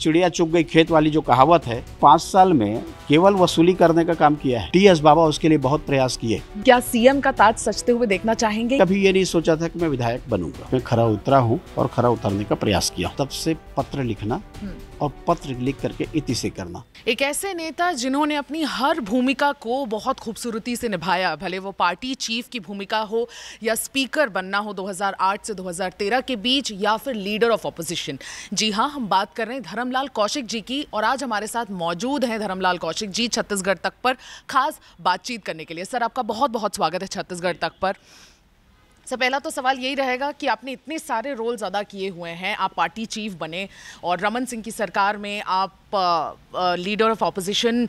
चिड़िया चुग गई खेत वाली जो कहावत है पाँच साल में केवल वसूली करने का काम किया है। टी एस बाबा उसके लिए बहुत प्रयास किए। क्या सीएम का ताज सचते हुए देखना चाहेंगे? कभी ये नहीं सोचा था कि मैं विधायक बनूँगा। मैं खरा उतरा हूँ और खरा उतरने का प्रयास किया तब से पत्र लिखना और पत्र लिख करके इति से करना। एक ऐसे नेता जिन्होंने अपनी हर भूमिका को बहुत खूबसूरती से निभाया। भले वो पार्टी चीफ की भूमिका हो या स्पीकर बनना हो 2008 से 2013 के बीच या फिर लीडर ऑफ़ ऑपोजिशन। जी हाँ हम बात कर रहे हैं धर्मलाल कौशिक जी की और आज हमारे साथ मौजूद हैं धर्मलाल कौशिक। जी छत्तीसगढ़ तक पर खास बातचीत करने के लिए। सर, आपका बहुत बहुत स्वागत है छत्तीसगढ़ तक पर। सर पहला तो सवाल यही रहेगा कि आपने इतने सारे रोल्स अदा किए हुए हैं, आप पार्टी चीफ बने और रमन सिंह की सरकार में आप लीडर ऑफ़ ऑपोजिशन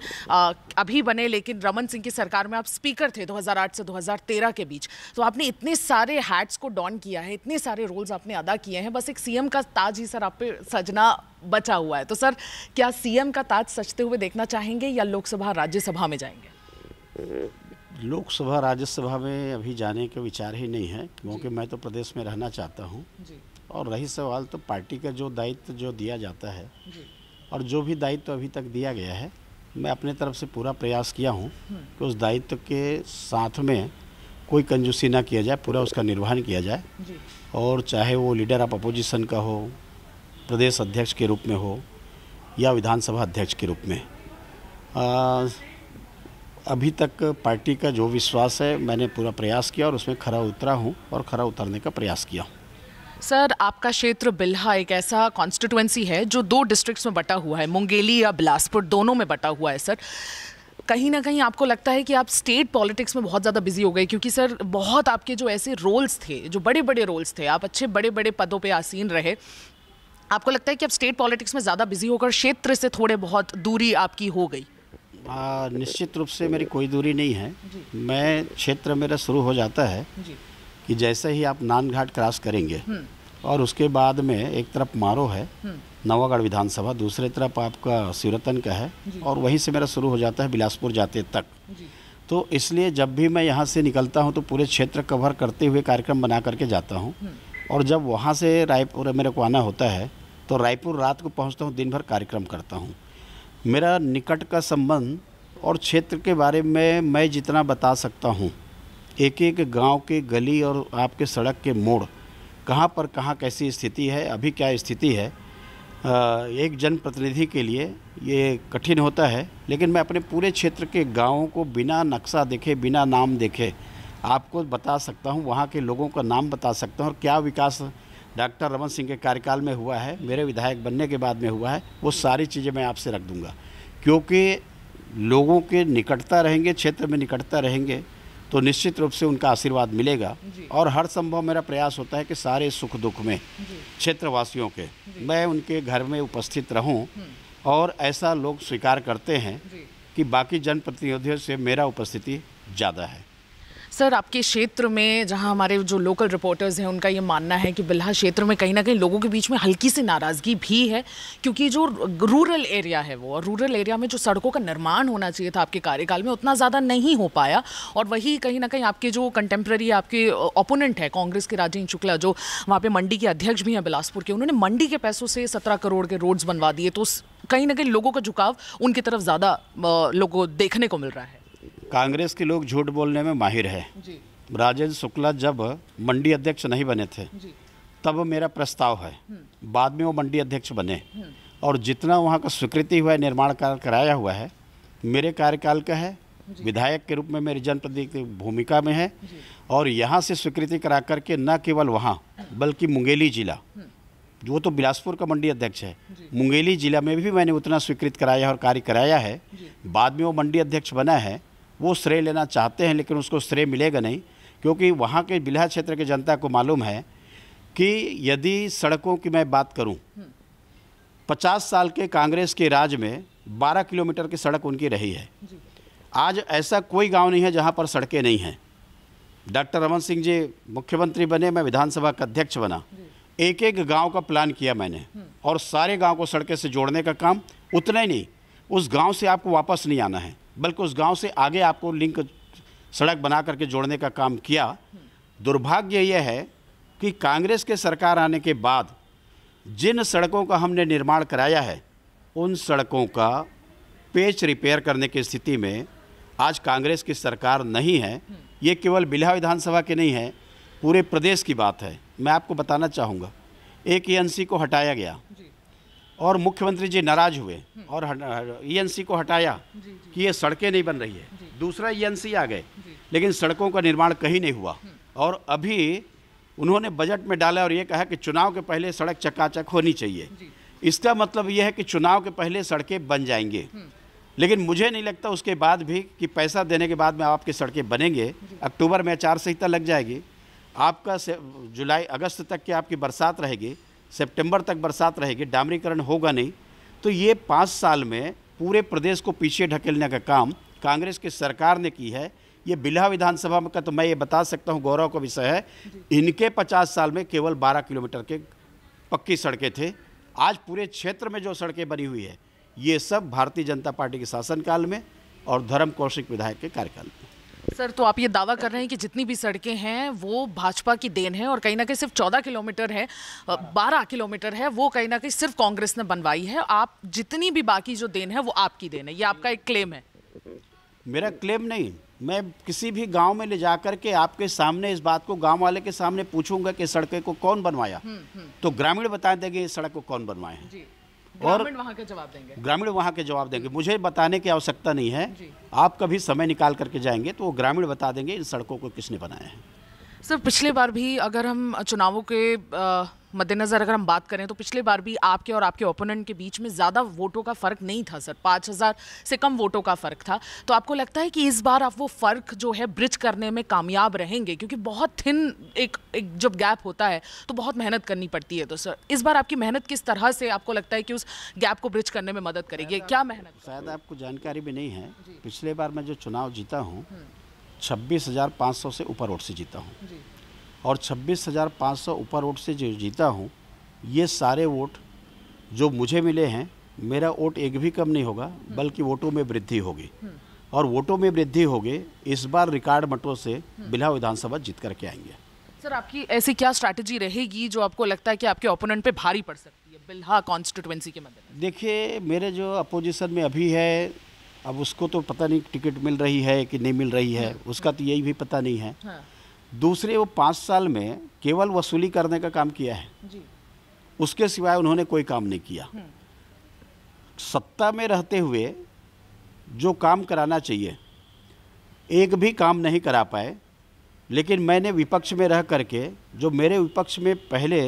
अभी बने, लेकिन रमन सिंह की सरकार में आप स्पीकर थे 2008 से 2013 के बीच। तो आपने इतने सारे हैट्स को डॉन किया है, इतने सारे रोल्स आपने अदा किए हैं, बस एक सीएम का ताज ही सर आप पे सजना बचा हुआ है। तो सर, क्या सीएम का ताज सजते हुए देखना चाहेंगे या लोकसभा, राज्यसभा में जाएँगे? लोकसभा राज्यसभा में अभी जाने का विचार ही नहीं है क्योंकि मैं तो प्रदेश में रहना चाहता हूँ। और रही सवाल तो पार्टी का जो दायित्व जो दिया जाता है और जो भी दायित्व अभी तक दिया गया है मैं अपने तरफ़ से पूरा प्रयास किया हूँ कि उस दायित्व के साथ में कोई कंजूसी ना किया जाए पूरा उसका निर्वहन किया जाए। और चाहे वो लीडर ऑफ़ अपोजिशन का हो प्रदेश अध्यक्ष के रूप में हो या विधानसभा अध्यक्ष के रूप में। आ, अभी तक पार्टी का जो विश्वास है, मैंने पूरा प्रयास किया और उसमें खरा उतरा हूँ और खरा उतरने का प्रयास किया हूँ। सर, आपका क्षेत्र बिल्हा एक ऐसा कॉन्स्टिट्यूएंसी है जो दो डिस्ट्रिक्ट्स में बटा हुआ है, मुंगेली या बिलासपुर, दोनों में बटा हुआ है, सर। कहीं ना कहीं आपको लगता है कि आप स्टेट पॉलिटिक्स में बहुत ज़्यादा बिज़ी हो गए, क्योंकि सर, बहुत आपके जो ऐसे रोल्स थे, जो बड़े बड़े रोल्स थे, आप अच्छे बड़े बड़े पदों पे आसीन रहे। आपको लगता है कि आप स्टेट पॉलिटिक्स में ज़्यादा बिज़ी होकर क्षेत्र से थोड़े बहुत दूरी आपकी हो गई? आ, निश्चित रूप से मेरी कोई दूरी नहीं है। मैं क्षेत्र मेरा शुरू हो जाता है कि जैसे ही आप नान घाट क्रॉस करेंगे और उसके बाद में एक तरफ़ मारो है नवागढ़ विधानसभा दूसरे तरफ़ आपका सिरतन का है और वहीं से मेरा शुरू हो जाता है बिलासपुर जाते तक। तो इसलिए जब भी मैं यहाँ से निकलता हूँ तो पूरे क्षेत्र कवर करते हुए कार्यक्रम बना करके जाता हूँ। और जब वहाँ से रायपुर मेरे को आना होता है तो रायपुर रात को पहुँचता हूँ दिन भर कार्यक्रम करता हूँ। मेरा निकट का संबंध और क्षेत्र के बारे में मैं जितना बता सकता हूँ। एक एक गाँव के गली और आपके सड़क के मोड़, कहाँ पर कहाँ कैसी स्थिति है, अभी क्या स्थिति है एक जनप्रतिनिधि के लिए ये कठिन होता है, लेकिन मैं अपने पूरे क्षेत्र के गाँवों को बिना नक्शा देखे, बिना नाम देखे आपको बता सकता हूँ, वहाँ के लोगों का नाम बता सकता हूँ और क्या विकास डॉक्टर रमन सिंह के कार्यकाल में हुआ है मेरे विधायक बनने के बाद में हुआ है वो सारी चीज़ें मैं आपसे रख दूँगा। क्योंकि लोगों के निकटता रहेंगे क्षेत्र में निकटता रहेंगे तो निश्चित रूप से उनका आशीर्वाद मिलेगा। और हर संभव मेरा प्रयास होता है कि सारे सुख दुख में क्षेत्रवासियों के मैं उनके घर में उपस्थित रहूँ और ऐसा लोग स्वीकार करते हैं कि बाकी जनप्रतिनिधियों से मेरा उपस्थिति ज़्यादा है। सर, आपके क्षेत्र में जहाँ हमारे जो लोकल रिपोर्टर्स हैं, उनका ये मानना है कि बिल्हा क्षेत्र में कहीं ना कहीं लोगों के बीच में हल्की सी नाराज़गी भी है, क्योंकि जो रूरल एरिया है वो, और रूरल एरिया में जो सड़कों का निर्माण होना चाहिए था आपके कार्यकाल में, उतना ज़्यादा नहीं हो पाया। और वही कहीं ना कहीं आपके जो कंटेम्प्रेरी आपके ओपोनेंट है, कांग्रेस के राजेंद्र शुक्ला, जो वहाँ पर मंडी के अध्यक्ष भी हैं बिलासपुर के, उन्होंने मंडी के पैसों से सत्रह करोड़ के रोड्स बनवा दिए तो कहीं ना कहीं लोगों का झुकाव उनकी तरफ़ ज़्यादा लोगों देखने को मिल रहा है। कांग्रेस के लोग झूठ बोलने में माहिर है। राजेंद्र शुक्ला जब मंडी अध्यक्ष नहीं बने थे तब मेरा प्रस्ताव है बाद में वो मंडी अध्यक्ष बने। और जितना वहाँ का स्वीकृति हुआ है निर्माण कार्य कराया हुआ है मेरे कार्यकाल का है विधायक के रूप में मेरी जनप्रतिनिधि भूमिका में है। और यहाँ से स्वीकृति करा करके न केवल वहाँ बल्कि मुंगेली जिला वो तो बिलासपुर का मंडी अध्यक्ष है। मुंगेली जिला में भी मैंने उतना स्वीकृत कराया और कार्य कराया है। बाद में वो मंडी अध्यक्ष बना है वो श्रेय लेना चाहते हैं लेकिन उसको श्रेय मिलेगा नहीं क्योंकि वहाँ के बिल्हा क्षेत्र की जनता को मालूम है कि यदि सड़कों की मैं बात करूँ पचास साल के कांग्रेस के राज में बारह किलोमीटर की सड़क उनकी रही है। आज ऐसा कोई गाँव नहीं है जहाँ पर सड़कें नहीं हैं। डॉक्टर रमन सिंह जी मुख्यमंत्री बने मैं विधानसभा का अध्यक्ष बना। एक एक गाँव का प्लान किया मैंने और सारे गाँव को सड़कें से जोड़ने का काम उतना ही नहीं उस गाँव से आपको वापस नहीं आना है। बल्कि उस गाँव से आगे आपको लिंक सड़क बना करके जोड़ने का काम किया। दुर्भाग्य यह है कि कांग्रेस के सरकार आने के बाद जिन सड़कों का हमने निर्माण कराया है, उन सड़कों का पेच रिपेयर करने की स्थिति में आज कांग्रेस की सरकार नहीं है। ये केवल बिल्हा विधानसभा के नहीं है, पूरे प्रदेश की बात है। मैं आपको बताना चाहूँगा, एक ई को हटाया गया। और मुख्यमंत्री जी नाराज़ हुए और ईएनसी को हटाया कि ये सड़कें नहीं बन रही है। दूसरा ईएनसी आ गए लेकिन सड़कों का निर्माण कहीं नहीं हुआ। और अभी उन्होंने बजट में डाला और ये कहा कि चुनाव के पहले सड़क चकाचक होनी चाहिए। इसका मतलब यह है कि चुनाव के पहले सड़कें बन जाएँगे। लेकिन मुझे नहीं लगता उसके बाद भी कि पैसा देने के बाद में आपकी सड़कें बनेंगे। अक्टूबर में आचार संहिता लग जाएगी। आपका जुलाई अगस्त तक की आपकी बरसात रहेगी। सितंबर तक बरसात रहेगी डामरीकरण होगा नहीं तो ये पाँच साल में पूरे प्रदेश को पीछे ढकेलने का काम कांग्रेस की सरकार ने की है। ये बिल्हा विधानसभा में का तो मैं ये बता सकता हूँ गौरव का विषय है। इनके पचास साल में केवल बारह किलोमीटर के पक्की सड़कें थे। आज पूरे क्षेत्र में जो सड़कें बनी हुई है ये सब भारतीय जनता पार्टी के शासनकाल में और धर्म कौशिक विधायक के कार्यकाल में। सर तो आप ये दावा कर रहे हैं कि जितनी भी सड़कें हैं वो भाजपा की देन है और कहीं ना कहीं सिर्फ़ चौदह किलोमीटर है बारह किलोमीटर है वो कहीं ना कहीं सिर्फ़ कांग्रेस ने बनवाई है। आप जितनी भी बाकी जो देन है वो आपकी देन है। ये आपका एक क्लेम है। मेरा क्लेम नहीं। मैं किसी भी गाँव में ले जाकर के आपके सामने इस बात को गाँव वाले के सामने पूछूँगा कि सड़कें को कौन बनवाया। हम्म, हम्म। तो ग्रामीण बता देंगे इस सड़क को कौन बनवाए हैं। और वहाँ के जवाब देंगे। ग्रामीण वहाँ के जवाब देंगे। मुझे बताने की आवश्यकता नहीं है। आप कभी समय निकाल करके जाएँगे तो वो ग्रामीण बता देंगे इन सड़कों को किसने बनाया है। सर पिछले बार भी अगर हम चुनावों के मद्देनज़र अगर हम बात करें तो पिछले बार भी आपके और आपके ओपोनेंट के बीच में ज़्यादा वोटों का फ़र्क नहीं था सर। पाँच हज़ार से कम वोटों का फ़र्क था। तो आपको लगता है कि इस बार आप वो फ़र्क जो है ब्रिज करने में कामयाब रहेंगे? क्योंकि बहुत थिन एक एक जब गैप होता है तो बहुत मेहनत करनी पड़ती है। तो सर इस बार आपकी मेहनत किस तरह से आपको लगता है कि उस गैप को ब्रिज करने में मदद करेगी? क्या मेहनत? शायद आपको जानकारी भी नहीं है। पिछले बार मैं जो चुनाव जीता हूँ हम्म। छब्बीस हज़ार पाँच सौ से ऊपर वोट से जीता हूँ। और छब्बीस हज़ार पाँच सौ ऊपर वोट से जो जीता हूँ ये सारे वोट जो मुझे मिले हैं मेरा वोट एक भी कम नहीं होगा बल्कि वोटों में वृद्धि होगी। और वोटों में वृद्धि होगी इस बार रिकॉर्ड मतों से बिल्हा विधानसभा जीत करके आएँगे। सर आपकी ऐसी क्या स्ट्रैटेजी रहेगी जो आपको लगता है कि आपके ओपोनेंट पे भारी पड़ सकती है बिल्हा कॉन्स्टिट्यूएंसी के मध्य देखिए मेरे जो अपोजिशन में अभी है अब उसको तो पता नहीं टिकट मिल रही है कि नहीं मिल रही है हाँ। उसका तो यही भी पता नहीं है हाँ। दूसरे वो पाँच साल में केवल वसूली करने का काम किया है जी। उसके सिवाय उन्होंने कोई काम नहीं किया हम्म। सत्ता में रहते हुए जो काम कराना चाहिए एक भी काम नहीं करा पाए लेकिन मैंने विपक्ष में रह करके जो मेरे विपक्ष में पहले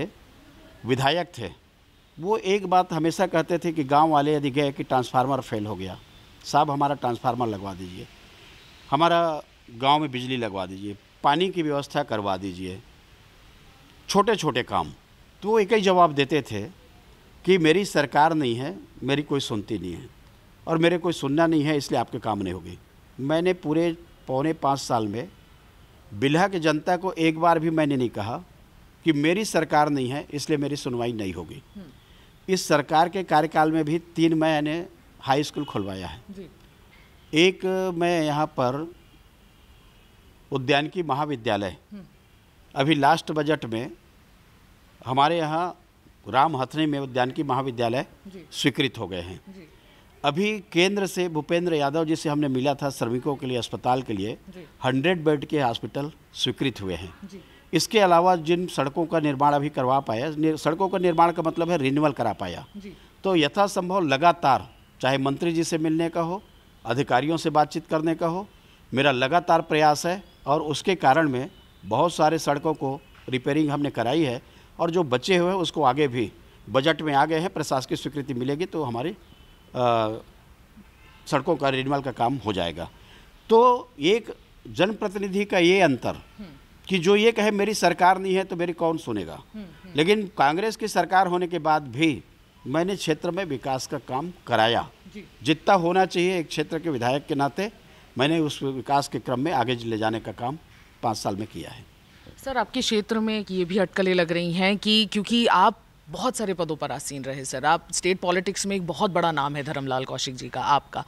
विधायक थे वो एक बात हमेशा कहते थे कि गाँव वाले यदि गए कि ट्रांसफार्मर फेल हो गया साहब हमारा ट्रांसफार्मर लगवा दीजिए। हमारा गाँव में बिजली लगवा दीजिए पानी की व्यवस्था करवा दीजिए। छोटे छोटे काम। तो वो एक ही जवाब देते थे कि मेरी सरकार नहीं है मेरी कोई सुनती नहीं है और मेरे कोई सुनना नहीं है इसलिए आपके काम नहीं होगी। मैंने पूरे पौने पाँच साल में बिल्हा की जनता को एक बार भी मैंने नहीं कहा कि मेरी सरकार नहीं है इसलिए मेरी सुनवाई नहीं होगी। हम्म। इस सरकार के कार्यकाल में भी तीन मैंने हाई स्कूल खुलवाया है। एक मैं यहाँ पर उद्यानिकी महाविद्यालय हम्म। अभी लास्ट बजट में हमारे यहाँ राम हथनी में उद्यानिकी महाविद्यालय स्वीकृत हो गए हैं। अभी केंद्र से भूपेंद्र यादव जी से हमने मिला था श्रमिकों के लिए अस्पताल के लिए हंड्रेड बेड के हॉस्पिटल स्वीकृत हुए हैं। इसके अलावा जिन सड़कों का निर्माण अभी करवा पाया सड़कों का निर्माण का मतलब है रिन्यूअल करा पाया। तो यथासंभव लगातार चाहे मंत्री जी से मिलने का हो अधिकारियों से बातचीत करने का हो मेरा लगातार प्रयास है और उसके कारण में बहुत सारे सड़कों को रिपेयरिंग हमने कराई है और जो बचे हुए हैं उसको आगे भी बजट में आ गए हैं प्रशासकीय स्वीकृति मिलेगी तो हमारी सड़कों का रिन्यूअल का काम हो जाएगा। तो एक जनप्रतिनिधि का ये अंतर कि जो ये कहे मेरी सरकार नहीं है तो मेरी कौन सुनेगा? लेकिन कांग्रेस की सरकार होने के बाद भी मैंने क्षेत्र में विकास का काम कराया। जितना होना चाहिए एक क्षेत्र के विधायक के नाते मैंने उस विकास के क्रम में आगे ले जाने का काम पाँच साल में किया है। सर आपके क्षेत्र में ये भी अटकलें लग रही हैं कि क्योंकि आप बहुत सारे पदों पर आसीन रहे सर। आप स्टेट पॉलिटिक्स में एक बहुत बड़ा नाम है धर्मलाल कौशिक जी का आपका।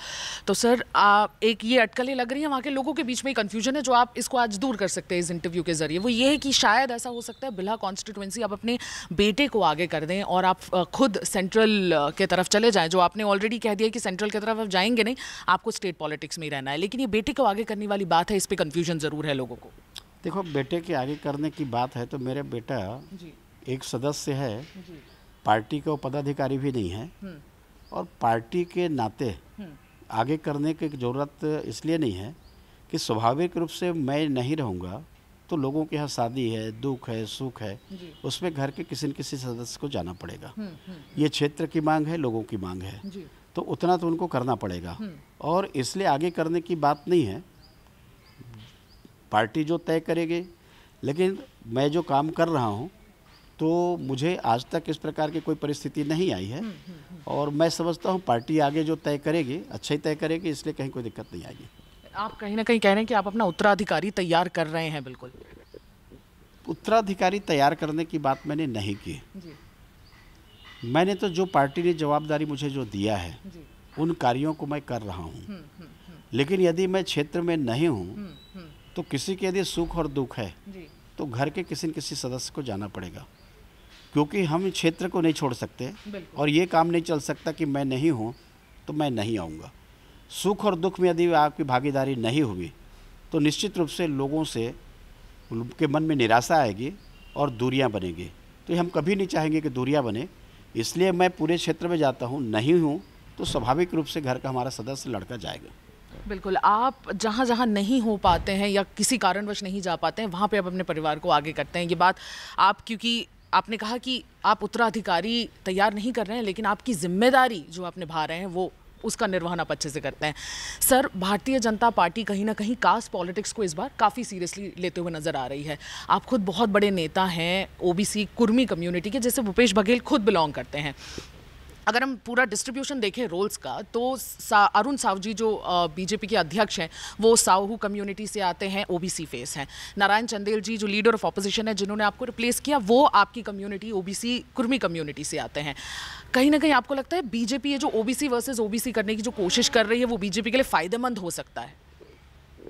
तो सर आप एक ये अटकलें लग रही हैं वहाँ के लोगों के बीच में कन्फ्यूज़न है जो आप इसको आज दूर कर सकते हैं इस इंटरव्यू के ज़रिए। वो ये है कि शायद ऐसा हो सकता है बिल्हा कॉन्स्टिट्यूंसी आप अपने बेटे को आगे कर दें और आप खुद सेंट्रल के तरफ़ चले जाएँ जो आपने ऑलरेडी कह दिया कि सेंट्रल की तरफ़ आप जाएँगे नहीं आपको स्टेट पॉलिटिक्स में ही रहना है। लेकिन ये बेटे को आगे करने वाली बात है इस पर कन्फ्यूज़न ज़रूर है लोगों को। देखो बेटे के आगे करने की बात है तो मेरे बेटा जी। एक सदस्य है पार्टी का पदाधिकारी भी नहीं है हम्म। और पार्टी के नाते हम्म। आगे करने की ज़रूरत इसलिए नहीं है कि स्वाभाविक रूप से मैं नहीं रहूँगा तो लोगों के यहाँ शादी है दुख है सुख है उसमें घर के किसी न किसी सदस्य को जाना पड़ेगा। हम्म, ये क्षेत्र की मांग है लोगों की मांग है। तो उतना तो उनको करना पड़ेगा। और इसलिए आगे करने की बात नहीं है। पार्टी जो तय करेगी लेकिन मैं जो काम कर रहा हूँ तो मुझे आज तक इस प्रकार की कोई परिस्थिति नहीं आई है। हम्म, हम्म, हम्म। और मैं समझता हूँ पार्टी आगे जो तय करेगी अच्छा ही तय करेगी इसलिए कहीं कोई दिक्कत नहीं आएगी। आप कहीं ना कहीं कह रहे हैं कि आप अपना उत्तराधिकारी तैयार कर रहे हैं बिल्कुल। उत्तराधिकारी तैयार करने की बात मैंने नहीं की। मैंने तो जो पार्टी ने जवाबदारी मुझे जो दिया है उन कार्यों को मैं कर रहा हूँ। लेकिन यदि मैं क्षेत्र में नहीं हूँ तो किसी के यदि सुख और दुख है तो घर के किसी न किसी सदस्य को जाना पड़ेगा। क्योंकि हम क्षेत्र को नहीं छोड़ सकते। और ये काम नहीं चल सकता कि मैं नहीं हूँ तो मैं नहीं आऊँगा। सुख और दुख में यदि आपकी भागीदारी नहीं हुई तो निश्चित रूप से लोगों से उनके मन में निराशा आएगी और दूरियाँ बनेगी। तो हम कभी नहीं चाहेंगे कि दूरियाँ बने। इसलिए मैं पूरे क्षेत्र में जाता हूँ नहीं हूँ तो स्वाभाविक रूप से घर का हमारा सदस्य लड़का जाएगा। बिल्कुल आप जहाँ जहाँ नहीं हो पाते हैं या किसी कारणवश नहीं जा पाते हैं वहाँ पे आप अपने परिवार को आगे करते हैं। ये बात आप क्योंकि आपने कहा कि आप उत्तराधिकारी तैयार नहीं कर रहे हैं, लेकिन आपकी ज़िम्मेदारी जो आप निभा रहे हैं, वो उसका निर्वहन आप अच्छे से करते हैं। सर, भारतीय जनता पार्टी कहीं ना कहीं कास्ट पॉलिटिक्स को इस बार काफ़ी सीरियसली लेते हुए नज़र आ रही है। आप खुद बहुत बड़े नेता हैं, ओबीसी कुर्मी कम्युनिटी के, जैसे भूपेश बघेल खुद बिलोंग करते हैं। अगर हम पूरा डिस्ट्रीब्यूशन देखें रोल्स का तो सा, अरुण साहू जी जो बीजेपी के अध्यक्ष हैं वो साहू कम्युनिटी से आते हैं ओबीसी फेस हैं। नारायण चंदेल जी जो लीडर ऑफ़ ऑपोजिशन है जिन्होंने आपको रिप्लेस किया वो आपकी कम्युनिटी ओबीसी कुर्मी कम्युनिटी से आते हैं। कहीं ना कहीं आपको लगता है बीजेपी ये जो ओबीसी वर्सेज ओबीसी करने की जो कोशिश कर रही है वो बीजेपी के लिए फ़ायदेमंद हो सकता है?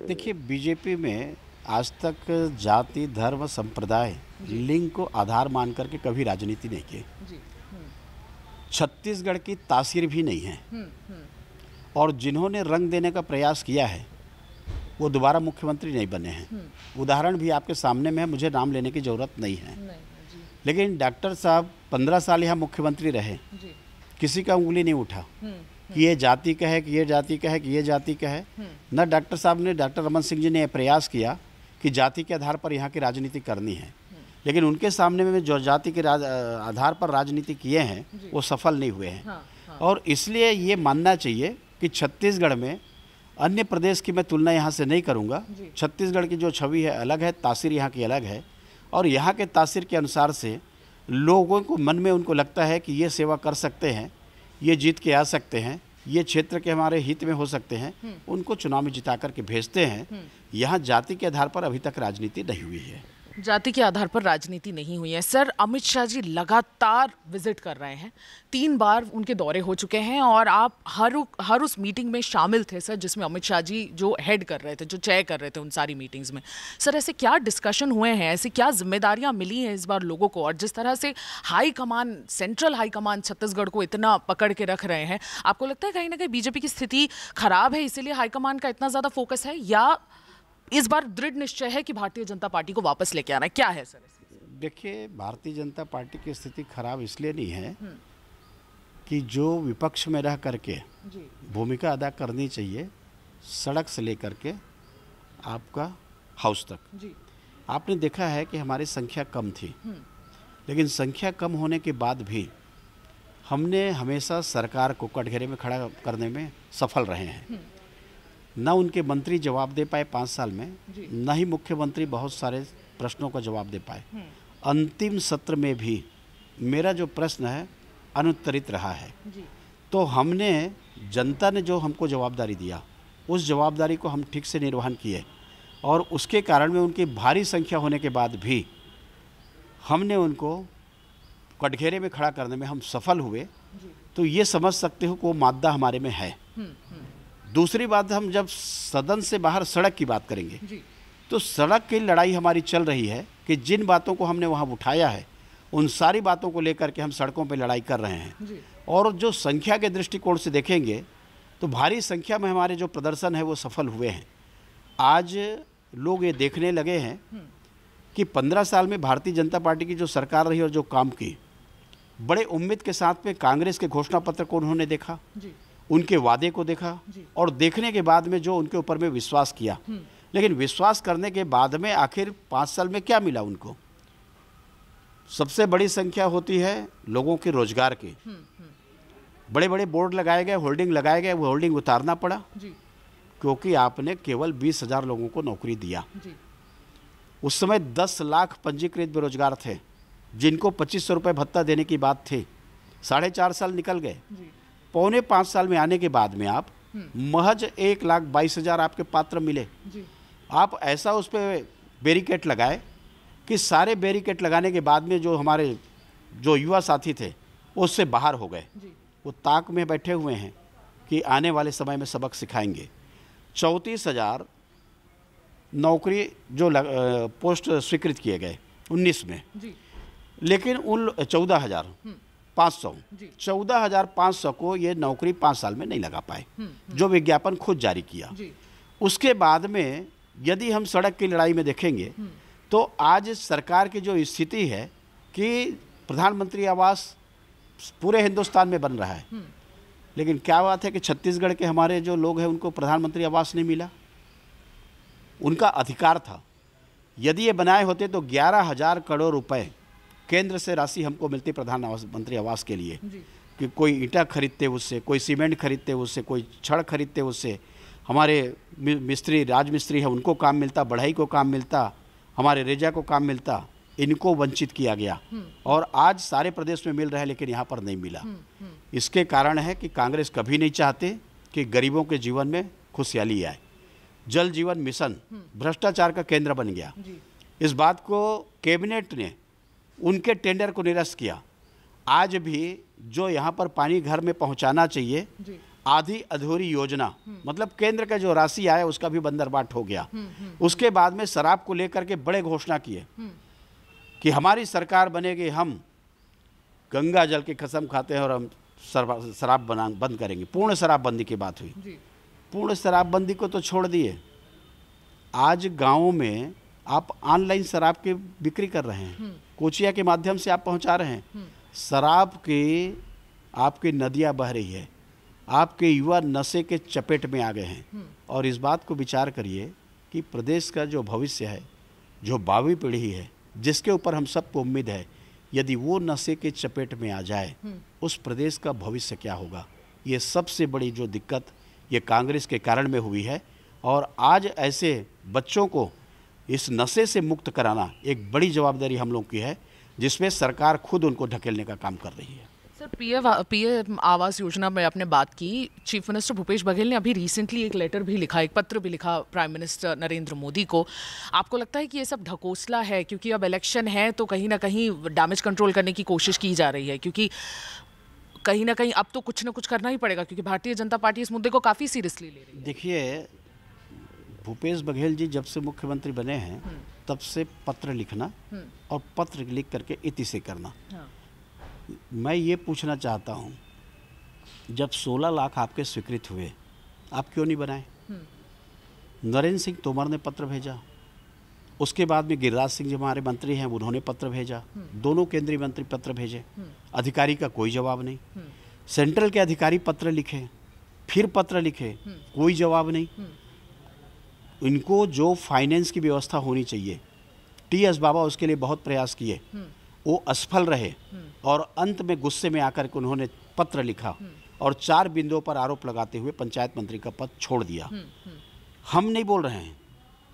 देखिए बीजेपी में आज तक जाति धर्म संप्रदाय लिंग को आधार मान करके कभी राजनीति नहीं की। छत्तीसगढ़ की तासीर भी नहीं है। हम्म, हम्म। और जिन्होंने रंग देने का प्रयास किया है वो दोबारा मुख्यमंत्री नहीं बने हैं। हम्म। उदाहरण भी आपके सामने में है मुझे नाम लेने की ज़रूरत नहीं है। लेकिन डॉक्टर साहब पंद्रह साल यहाँ मुख्यमंत्री रहे। किसी का उंगली नहीं उठा। कि ये जाति का है कि ये जाति का है कि ये जाति का है। न डॉक्टर साहब ने डॉक्टर रमन सिंह जी ने प्रयास किया कि जाति के आधार पर यहाँ की राजनीति करनी है। लेकिन उनके सामने में जो जाति के आधार पर राजनीति किए हैं वो सफल नहीं हुए हैं। हाँ, हाँ। और इसलिए ये मानना चाहिए कि छत्तीसगढ़ में अन्य प्रदेश की मैं तुलना यहाँ से नहीं करूँगा। छत्तीसगढ़ की जो छवि है अलग है तासीर यहाँ की अलग है। और यहाँ के तासीर के अनुसार से लोगों को मन में उनको लगता है कि ये सेवा कर सकते हैं ये जीत के आ सकते हैं ये क्षेत्र के हमारे हित में हो सकते हैं हम्म। उनको चुनाव में जिता करके भेजते हैं। हम्म। यहाँ जाति के आधार पर अभी तक राजनीति नहीं हुई है। जाति के आधार पर राजनीति नहीं हुई है। सर, अमित शाह जी लगातार विज़िट कर रहे हैं। तीन बार उनके दौरे हो चुके हैं और आप हर हर उस मीटिंग में शामिल थे सर, जिसमें अमित शाह जी जो हेड कर रहे थे, जो चेयर कर रहे थे उन सारी मीटिंग्स में। सर, ऐसे क्या डिस्कशन हुए हैं? ऐसी क्या जिम्मेदारियाँ मिली हैं इस बार लोगों को? और जिस तरह से high command central high command Chhattisgarh को इतना पकड़ के रख रहे हैं, आपको लगता है कहीं ना कहीं बीजेपी की स्थिति खराब है, इसीलिए हाईकमान का इतना ज़्यादा फोकस है? या इस बार दृढ़ निश्चय है कि भारतीय जनता पार्टी को वापस लेके आना है क्या है सर देखिए भारतीय जनता पार्टी की स्थिति खराब इसलिए नहीं है हम्म। कि जो विपक्ष में रह करके भूमिका अदा करनी चाहिए सड़क से लेकर के आपका हाउस तक जी। आपने देखा है कि हमारी संख्या कम थी हम्म। लेकिन संख्या कम होने के बाद भी हमने हमेशा सरकार को कटघरे में खड़ा करने में सफल रहे हैं हम्म। न उनके मंत्री जवाब दे पाए पाँच साल में न ही मुख्यमंत्री बहुत सारे प्रश्नों का जवाब दे पाए। हम्म। अंतिम सत्र में भी मेरा जो प्रश्न है अनुत्तरित रहा है। तो हमने जनता ने जो हमको जवाबदारी दिया उस जवाबदारी को हम ठीक से निर्वहन किए। और उसके कारण में उनकी भारी संख्या होने के बाद भी हमने उनको कटघेरे में खड़ा करने में हम सफल हुए। तो ये समझ सकते हो कि वो मादा हमारे में है। दूसरी बात हम जब सदन से बाहर सड़क की बात करेंगे जी। तो सड़क की लड़ाई हमारी चल रही है कि जिन बातों को हमने वहाँ उठाया है उन सारी बातों को लेकर के हम सड़कों पर लड़ाई कर रहे हैं। जी। और जो संख्या के दृष्टिकोण से देखेंगे तो भारी संख्या में हमारे जो प्रदर्शन है वो सफल हुए हैं। आज लोग ये देखने लगे हैं कि पंद्रह साल में भारतीय जनता पार्टी की जो सरकार रही और जो काम की बड़े उम्मीद के साथ में कांग्रेस के घोषणा पत्र को उन्होंने देखा। जी। उनके वादे को देखा और देखने के बाद में जो उनके ऊपर में विश्वास किया। लेकिन विश्वास करने के बाद में आखिर पाँच साल में क्या मिला उनको? सबसे बड़ी संख्या होती है लोगों के रोज़गार की। बड़े बड़े बोर्ड लगाए गए होल्डिंग लगाए गए वो होल्डिंग उतारना पड़ा। जी। क्योंकि आपने केवल बीस हज़ार लोगों को नौकरी दिया। जी। उस समय दस लाख पंजीकृत बेरोजगार थे जिनको पच्चीस सौ रुपये भत्ता देने की बात थी। साढ़े चार साल निकल गए। पौने पाँच साल में आने के बाद में आप महज एक लाख बाईस हज़ार आपके पात्र मिले। जी। आप ऐसा उस पर बैरिकेड लगाए कि सारे बैरिकेड लगाने के बाद में जो हमारे जो युवा साथी थे वो उससे बाहर हो गए। जी। वो ताक में बैठे हुए हैं कि आने वाले समय में सबक सिखाएँगे। चौंतीस हज़ार नौकरी जो लग, पोस्ट स्वीकृत किए गए उन्नीस में। जी। लेकिन उन चौदह हज़ार पाँच सौ। चौदह हज़ार पाँच सौ को ये नौकरी पाँच साल में नहीं लगा पाए जो विज्ञापन खुद जारी किया। उसके बाद में यदि हम सड़क की लड़ाई में देखेंगे तो आज सरकार की जो स्थिति है कि प्रधानमंत्री आवास पूरे हिंदुस्तान में बन रहा है। लेकिन क्या बात है कि छत्तीसगढ़ के हमारे जो लोग हैं उनको प्रधानमंत्री आवास नहीं मिला? उनका अधिकार था। यदि ये बनाए होते तो ग्यारह हज़ार करोड़ रुपए केंद्र से राशि हमको मिलती प्रधानमंत्री आवास मंत्री आवास के लिए। कि कोई ईंटा खरीदते उससे कोई सीमेंट खरीदते उससे कोई छड़ खरीदते उससे हमारे मिस्त्री राजमिस्त्री है उनको काम मिलता बढ़ाई को काम मिलता हमारे रेजा को काम मिलता इनको वंचित किया गया। और आज सारे प्रदेश में मिल रहा है लेकिन यहाँ पर नहीं मिला। इसके कारण है कि कांग्रेस कभी नहीं चाहते कि गरीबों के जीवन में खुशहाली आए। जल जीवन मिशन भ्रष्टाचार का केंद्र बन गया। इस बात को कैबिनेट ने उनके टेंडर को निरस्त किया। आज भी जो यहाँ पर पानी घर में पहुँचाना चाहिए आधी अधूरी योजना मतलब केंद्र का जो राशि आया उसका भी बंदरबाट हो गया। उसके बाद में शराब को लेकर के बड़े घोषणा किए कि हमारी सरकार बनेगी हम गंगा जल की कसम खाते हैं और हम शराब बना बंद करेंगे। पूर्ण शराबबंदी की बात हुई। पूर्ण शराबबंदी को तो छोड़ दिए। आज गाँव में आप ऑनलाइन शराब की बिक्री कर रहे हैं। कोचिया के माध्यम से आप पहुँचा रहे हैं। शराब के आपकी नदियाँ बह रही है। आपके युवा नशे के चपेट में आ गए हैं। और इस बात को विचार करिए कि प्रदेश का जो भविष्य है जो भावी पीढ़ी है जिसके ऊपर हम सबको उम्मीद है यदि वो नशे के चपेट में आ जाए उस प्रदेश का भविष्य क्या होगा? ये सबसे बड़ी जो दिक्कत ये कांग्रेस के कारण में हुई है। और आज ऐसे बच्चों को इस नशे से मुक्त कराना एक बड़ी जवाबदारी हम लोग की है जिसमें सरकार खुद उनको ढकेलने का काम कर रही है। Sir PM PM Awas Yojana में आपने बात की। चीफ मिनिस्टर भूपेश बघेल ने अभी रिसेंटली एक लेटर भी लिखा एक पत्र भी लिखा प्राइम मिनिस्टर नरेंद्र मोदी को। आपको लगता है कि ये सब ढकोसला है? क्योंकि अब इलेक्शन है तो कहीं ना कहीं डैमेज कंट्रोल करने की कोशिश की जा रही है। क्योंकि कहीं ना कहीं अब तो कुछ ना कुछ करना ही पड़ेगा क्योंकि भारतीय जनता पार्टी इस मुद्दे को काफ़ी सीरियसली ले रही है। देखिए भूपेश बघेल जी जब से मुख्यमंत्री बने हैं तब से पत्र लिखना और पत्र लिख करके इति से करना। हाँ। मैं ये पूछना चाहता हूँ जब 16 लाख आपके स्वीकृत हुए आप क्यों नहीं बनाए? नरेंद्र सिंह तोमर ने पत्र भेजा। उसके बाद में गिरिराज सिंह जो हमारे मंत्री हैं उन्होंने पत्र भेजा। दोनों केंद्रीय मंत्री पत्र भेजे। अधिकारी का कोई जवाब नहीं। सेंट्रल के अधिकारी पत्र लिखे फिर पत्र लिखे कोई जवाब नहीं। इनको जो फाइनेंस की व्यवस्था होनी चाहिए। टी एस बाबा उसके लिए बहुत प्रयास किए। वो असफल रहे और अंत में गुस्से में आकर के उन्होंने पत्र लिखा और चार बिंदुओं पर आरोप लगाते हुए पंचायत मंत्री का पद छोड़ दिया। हम नहीं बोल रहे हैं।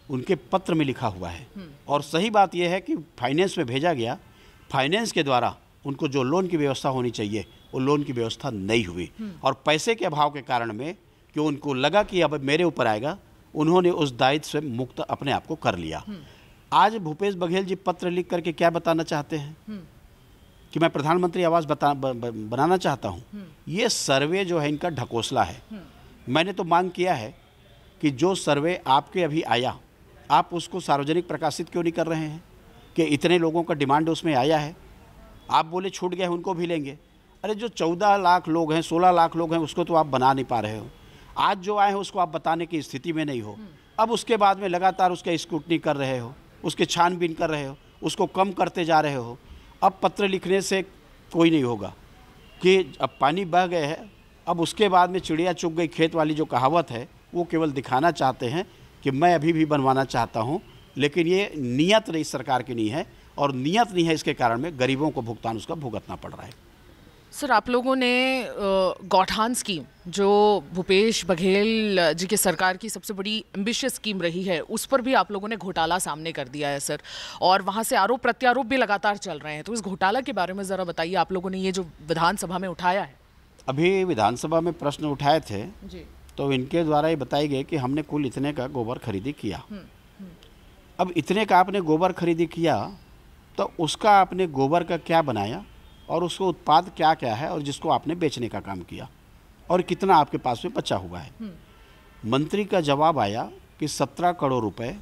उनके पत्र में लिखा हुआ है। और सही बात यह है कि फाइनेंस में भेजा गया। फाइनेंस के द्वारा उनको जो लोन की व्यवस्था होनी चाहिए वो लोन की व्यवस्था नहीं हुई। और पैसे के अभाव के कारण में कि उनको लगा कि अब मेरे ऊपर आएगा उन्होंने उस दायित्व से मुक्त अपने आप को कर लिया। आज भूपेश बघेल जी पत्र लिख करके क्या बताना चाहते हैं? कि मैं प्रधानमंत्री आवास बता ब, ब, बनाना चाहता हूँ। ये सर्वे जो है इनका ढकोसला है। मैंने तो मांग किया है कि जो सर्वे आपके अभी आया आप उसको सार्वजनिक प्रकाशित क्यों नहीं कर रहे हैं? कि इतने लोगों का डिमांड उसमें आया है। आप बोले छूट गए उनको भी लेंगे। अरे जो चौदह लाख लोग हैं सोलह लाख लोग हैं उसको तो आप बना नहीं पा रहे हो। आज जो आए हैं उसको आप बताने की स्थिति में नहीं हो। अब उसके बाद में लगातार उसका स्क्रूटनी कर रहे हो उसके छानबीन कर रहे हो उसको कम करते जा रहे हो अब पत्र लिखने से कोई नहीं होगा। कि अब पानी बह गए हैं अब उसके बाद में चिड़िया चुग गई खेत वाली जो कहावत है वो केवल दिखाना चाहते हैं कि मैं अभी भी बनवाना चाहता हूँ लेकिन ये नियत नहीं सरकार की नहीं है और नियत नहीं है इसके कारण में गरीबों को भुगतान उसका भुगतना पड़ रहा है। सर आप लोगों ने गौठान स्कीम जो भूपेश बघेल जी के सरकार की सबसे बड़ी एम्बिशियस स्कीम रही है उस पर भी आप लोगों ने घोटाला सामने कर दिया है सर। और वहाँ से आरोप प्रत्यारोप भी लगातार चल रहे हैं। तो इस घोटाला के बारे में ज़रा बताइए आप लोगों ने ये जो विधानसभा में उठाया है। अभी विधानसभा में प्रश्न उठाए थे जी। तो इनके द्वारा ये बताई गई कि हमने कुल इतने का गोबर खरीदी किया। हम्म, हम्म। अब इतने का आपने गोबर खरीदी किया तो उसका आपने गोबर का क्या बनाया? और उसको उत्पाद क्या क्या है और जिसको आपने बेचने का काम किया और कितना आपके पास में बचा हुआ है। हम्म। मंत्री का जवाब आया कि सत्रह करोड़ रुपए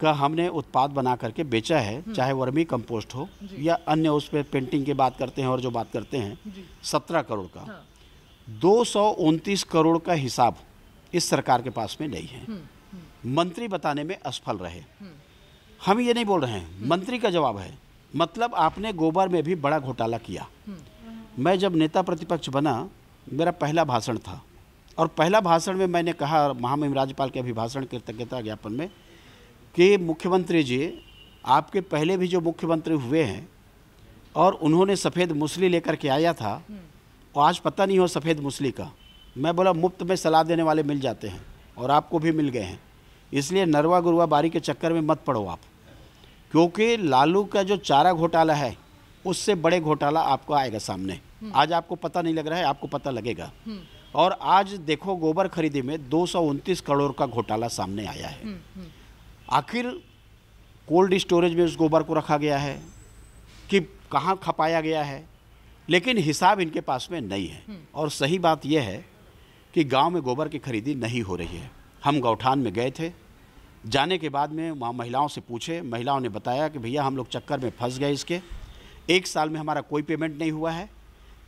का हमने उत्पाद बना करके बेचा है हम्म। चाहे वर्मी कंपोस्ट हो या अन्य उस पर पेंटिंग की बात करते हैं और जो बात करते हैं सत्रह करोड़ का। हाँ। दो सौ उनतीस करोड़ का हिसाब इस सरकार के पास में नहीं है। हम्म, मंत्री बताने में असफल रहे। हम ये नहीं बोल रहे हैं। मंत्री का जवाब है। मतलब आपने गोबर में भी बड़ा घोटाला किया। मैं जब नेता प्रतिपक्ष बना, मेरा पहला भाषण था। और पहला भाषण में मैंने कहा महामहिम राज्यपाल के अभिभाषण कृतज्ञता ज्ञापन में, कि मुख्यमंत्री जी, आपके पहले भी जो मुख्यमंत्री हुए हैं, और उन्होंने सफ़ेद मुसली लेकर के आया था और आज पता नहीं हो सफ़ेद मुसली का। मैं बोला, मुफ़्त में सलाह देने वाले मिल जाते हैं, और आपको भी मिल गए हैं। इसलिए नरवा गुरवा बारी के चक्कर में मत पड़ो आप। क्योंकि लालू का जो चारा घोटाला है उससे बड़े घोटाला आपको आएगा सामने। हम्म। आज आपको पता नहीं लग रहा है आपको पता लगेगा। हम्म। और आज देखो गोबर खरीदी में दो सौ उनतीस करोड़ का घोटाला सामने आया है। हम्म, आखिर कोल्ड स्टोरेज में उस गोबर को रखा गया है कि कहाँ खपाया गया है? लेकिन हिसाब इनके पास में नहीं है। और सही बात यह है कि गाँव में गोबर की खरीदी नहीं हो रही है। हम गौठान में गए थे जाने के बाद में वहाँ महिलाओं से पूछे। महिलाओं ने बताया कि भैया हम लोग चक्कर में फंस गए इसके। एक साल में हमारा कोई पेमेंट नहीं हुआ है।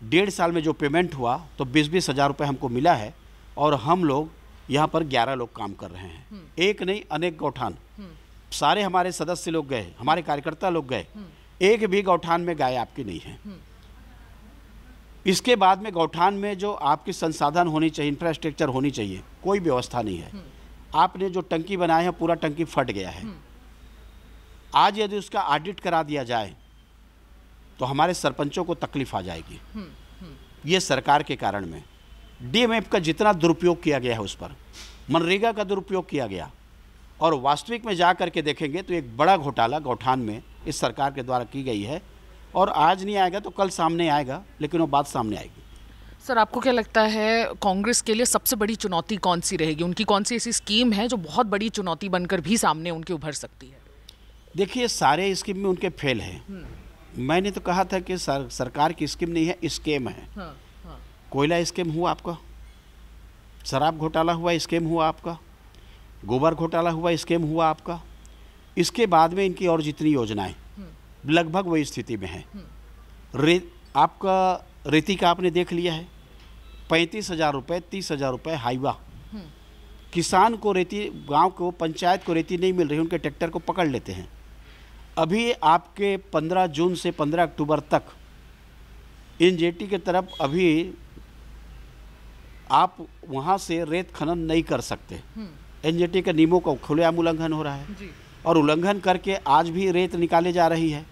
डेढ़ साल में जो पेमेंट हुआ तो बीस बीस हज़ार रुपये हमको मिला है और हम लोग यहाँ पर ग्यारह लोग काम कर रहे हैं। हम्म। एक नहीं अनेक गौठान। हम्म। सारे हमारे सदस्य लोग गए हमारे कार्यकर्ता लोग गए। हम्म। एक भी गौठान में गाय आपकी नहीं है। इसके बाद में गौठान में जो आपकी संसाधन होनी चाहिए इंफ्रास्ट्रक्चर होनी चाहिए कोई व्यवस्था नहीं है। आपने जो टंकी बनाया है पूरा टंकी फट गया है। हम्म। आज यदि उसका ऑडिट करा दिया जाए तो हमारे सरपंचों को तकलीफ़ आ जाएगी। हम्म, हम्म। ये सरकार के कारण में। डीएमएफ का जितना दुरुपयोग किया गया है उस पर। मनरेगा का दुरुपयोग किया गया। और वास्तविक में जा करके देखेंगे तो एक बड़ा घोटाला गौठान में इस सरकार के द्वारा की गई है। और आज नहीं आएगा तो कल सामने आएगा लेकिन वो बात सामने आएगी। सर आपको क्या लगता है कांग्रेस के लिए सबसे बड़ी चुनौती कौन सी रहेगी? उनकी कौन सी ऐसी स्कीम है जो बहुत बड़ी चुनौती बनकर भी सामने उनके उभर सकती है? देखिए सारे स्कीम में उनके फेल हैं। हम्म। मैंने तो कहा था कि सर, सरकार की स्कीम नहीं है स्केम है। हाँ, हाँ। कोयला स्कीम हुआ आपका? शराब घोटाला हुआ स्कीम हुआ आपका? गोबर घोटाला हुआ स्कीम हुआ आपका? इसके बाद में इनकी और जितनी योजनाएँ हम्म। लगभग वही स्थिति में है। हम्म। आपका रेती का आपने देख लिया है। पैंतीस हज़ार रुपये तीस हज़ार रुपये हाईवा किसान को रेती गाँव को पंचायत को रेती नहीं मिल रही उनके ट्रैक्टर को पकड़ लेते हैं। अभी आपके 15 जून से 15 अक्टूबर तक इन जेटी के तरफ़ अभी आप वहाँ से रेत खनन नहीं कर सकते। एनजेटी के नियमों का खुलेआम उल्लंघन हो रहा है। और उल्लंघन करके आज भी रेत निकाले जा रही है।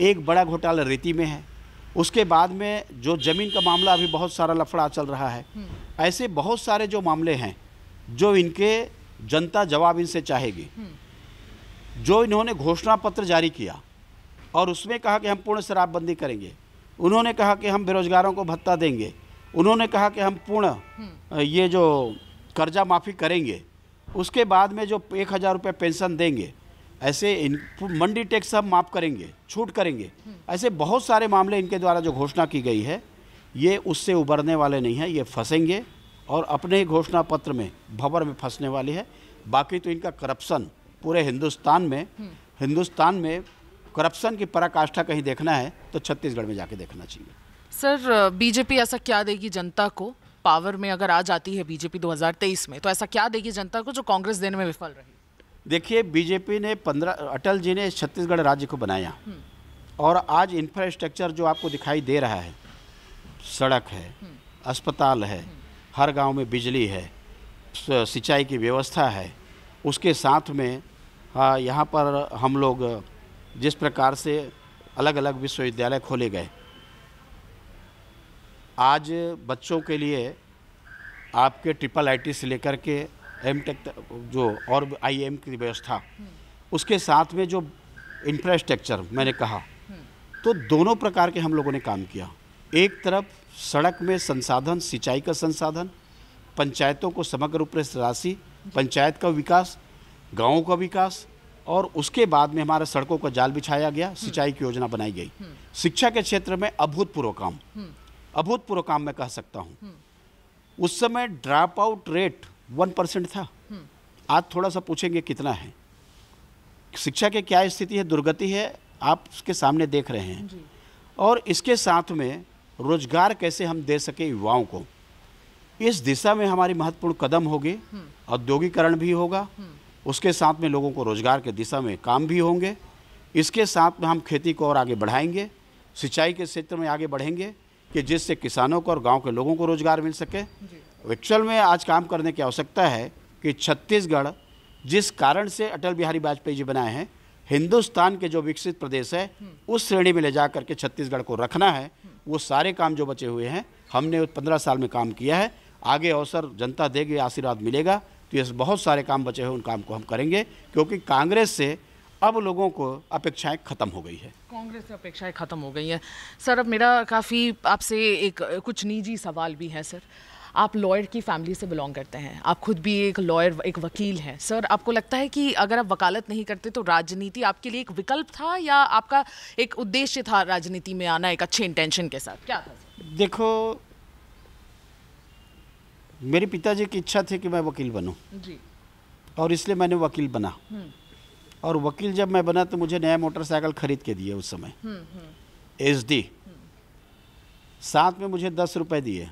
एक बड़ा घोटाला रेती में है। उसके बाद में जो ज़मीन का मामला अभी बहुत सारा लफड़ा चल रहा है हम्म। ऐसे बहुत सारे जो मामले हैं जो इनके जनता जवाब इनसे चाहेगी हम्म। जो इन्होंने घोषणा पत्र जारी किया और उसमें कहा कि हम पूर्ण शराबबंदी करेंगे उन्होंने कहा कि हम बेरोजगारों को भत्ता देंगे उन्होंने कहा कि हम पूर्ण हम्म। ये जो कर्जा माफ़ी करेंगे उसके बाद में जो एक हज़ार रुपये पेंशन देंगे ऐसे मंडी टैक्स हम माफ़ करेंगे, छूट करेंगे। ऐसे बहुत सारे मामले इनके द्वारा जो घोषणा की गई है, ये उससे उबरने वाले नहीं हैं, ये फंसेंगे और अपने ही घोषणा पत्र में, भंवर में फंसने वाली है। बाकी तो इनका करप्शन पूरे हिंदुस्तान में हिंदुस्तान में करप्शन की पराकाष्ठा कहीं देखना है तो छत्तीसगढ़ में जाके देखना चाहिए। सर, बीजेपी ऐसा क्या देगी जनता को? पावर में अगर आ जाती है बीजेपी 2023 में तो ऐसा क्या देगी जनता को जो कांग्रेस देने में विफल रही? देखिए बीजेपी ने पंद्रह अटल जी ने छत्तीसगढ़ राज्य को बनाया। और आज इंफ्रास्ट्रक्चर जो आपको दिखाई दे रहा है सड़क है अस्पताल है हर गाँव में बिजली है सिंचाई की व्यवस्था है उसके साथ में हाँ, यहाँ पर हम लोग जिस प्रकार से अलग अलग विश्वविद्यालय खोले गए। आज बच्चों के लिए आपके ट्रिपल आईटी से लेकर के एम टेक जो और आईएम की व्यवस्था, उसके साथ में जो इंफ्रास्ट्रक्चर मैंने कहा तो दोनों प्रकार के हम लोगों ने काम किया। एक तरफ़ सड़क में संसाधन, सिंचाई का संसाधन, पंचायतों को समग्र रूप से राशि, पंचायत का विकास, गाँवों का विकास, और उसके बाद में हमारे सड़कों का जाल बिछाया गया, सिंचाई की योजना बनाई गई। शिक्षा के क्षेत्र में अभूतपूर्व काम। अभूतपूर्व काम मैं कह सकता हूँ। उस समय drop out rate one percent था। आज थोड़ा सा पूछेंगे कितना है। शिक्षा के क्या स्थिति है दुर्गति है आप उसके सामने देख रहे हैं। और इसके साथ में रोज़गार कैसे हम दे सके युवाओं को। इस दिशा में हमारी महत्वपूर्ण कदम होगी। औद्योगिकरण भी होगा। उसके साथ में लोगों को रोज़गार के दिशा में काम भी होंगे। इसके साथ में हम खेती को और आगे बढ़ाएँगे। सिंचाई के क्षेत्र में आगे बढ़ेंगे कि जिससे किसानों को और गाँव के लोगों को रोज़गार मिल सके। एक्चुअल में आज काम करने की आवश्यकता है कि छत्तीसगढ़, जिस कारण से अटल बिहारी वाजपेयी जी बनाए हैं, हिंदुस्तान के जो विकसित प्रदेश है, उस श्रेणी में ले जा करके छत्तीसगढ़ को रखना है। वो सारे काम जो बचे हुए हैं, हमने पंद्रह साल में काम किया है। आगे अवसर जनता देगी, आशीर्वाद मिलेगा। तो ये बहुत सारे काम बचे हुए उन काम को हम करेंगे, क्योंकि कांग्रेस से अब लोगों को अपेक्षाएँ खत्म हो गई है। कांग्रेस से अपेक्षाएँ खत्म हो गई हैं। सर, अब मेरा काफ़ी आपसे एक कुछ निजी सवाल भी है, सर। आप लॉयर की फैमिली से बिलोंग करते हैं। आप खुद भी एक लॉयर एक वकील हैं। सर आपको लगता है कि अगर आप वकालत नहीं करते तो राजनीति आपके लिए एक विकल्प था या आपका एक उद्देश्य था राजनीति में आना एक अच्छे इंटेंशन के साथ? क्या था? देखो मेरे पिताजी की इच्छा थी कि मैं वकील बनूं। जी। और इसलिए मैंने वकील बना। और वकील जब मैं बना तो मुझे नया मोटरसाइकिल खरीद के दिए उस समय। H D. साथ में मुझे दस रुपए दिए।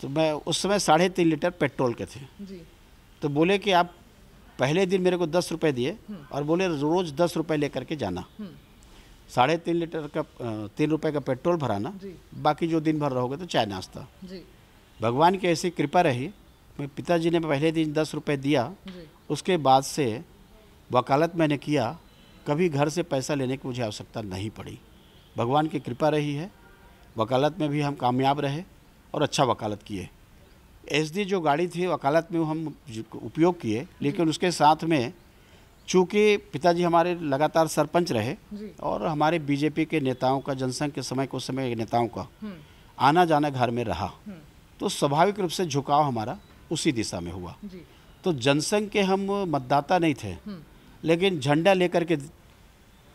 तो मैं उस समय साढ़े तीन लीटर पेट्रोल के थे। जी। तो बोले कि आप पहले दिन मेरे को दस रुपये दिए और बोले रोज़ दस रुपये लेकर के जाना। साढ़े तीन लीटर का तीन रुपये का पेट्रोल भराना। जी। बाकी जो दिन भर रहोगे तो चाय नाश्ता। भगवान की ऐसी कृपा रही मैं पिताजी ने पहले दिन दस रुपये दिया। जी। उसके बाद से वकालत मैंने किया कभी घर से पैसा लेने की मुझे आवश्यकता नहीं पड़ी। भगवान की कृपा रही है वकालत में भी हम कामयाब रहे। और अच्छा वकालत किए। एसडी जो गाड़ी थी वकालत में हम उपयोग किए लेकिन उसके साथ में चूँकि पिताजी हमारे लगातार सरपंच रहे और हमारे बीजेपी के नेताओं का जनसंघ के समय को समय नेताओं का आना जाना घर में रहा तो स्वाभाविक रूप से झुकाव हमारा उसी दिशा में हुआ। जी। तो जनसंघ के हम मतदाता नहीं थे लेकिन झंडा लेकर के